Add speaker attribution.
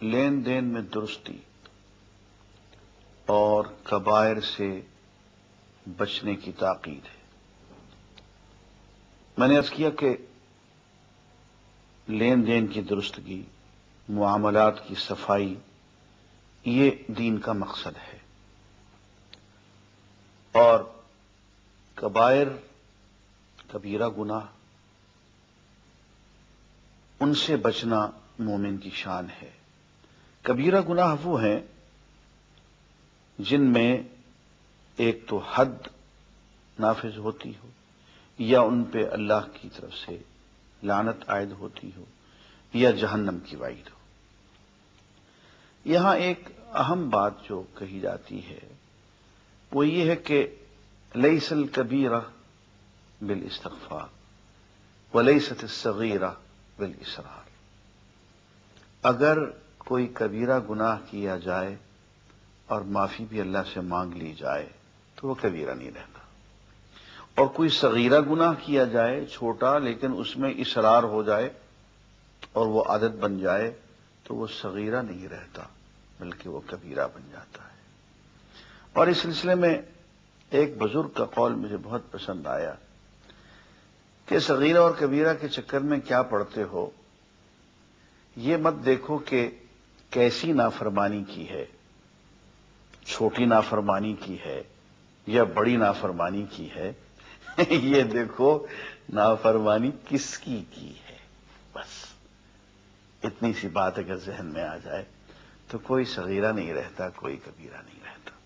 Speaker 1: لین دین میں درستی اور کبائر سے بچنے کی تاقید ہے۔ میں نے ارز کیا کہ لین دین کی درستگی، معاملات کی صفائی، یہ دین کا مقصد ہے۔ اور کبائر، کبیرہ گناہ، ان سے بچنا مومن کی شان ہے۔ کبیرہ گناہ وہ ہیں جن میں ایک تو حد نافذ ہوتی ہو یا ان پہ اللہ کی طرف سے لانت عائد ہوتی ہو یا جہنم کی وعید ہو۔ یہاں ایک اہم بات جو کہی جاتی ہے وہ یہ ہے کہ لئی الکبیرہ بال استغفا و لئی ست اگر کوئی کبیرہ گناہ کیا جائے اور معافی بھی اللہ سے مانگ لی جائے تو وہ کبیرہ نہیں رہتا۔ اور کوئی صغیرہ گناہ کیا جائے، چھوٹا، لیکن اس میں اصرار ہو جائے اور وہ عادت بن جائے تو وہ صغیرہ نہیں رہتا، بلکہ وہ کبیرہ بن جاتا ہے۔ اور اس سلسلے میں ایک بزرگ کا قول مجھے بہت پسند آیا کہ صغیرہ اور کبیرہ کے چکر میں کیا پڑھتے ہو، یہ مت دیکھو کہ کیسی نافرمانی کی ہے؟ چھوٹی نافرمانی کی ہے یا بڑی نافرمانی کی ہے؟ یہ دیکھو، نافرمانی کس کی کی ہے؟ بس، اتنی سی بات اگر ذہن میں آ جائے تو کوئی صغیرہ نہیں رہتا، کوئی کبیرہ نہیں رہتا۔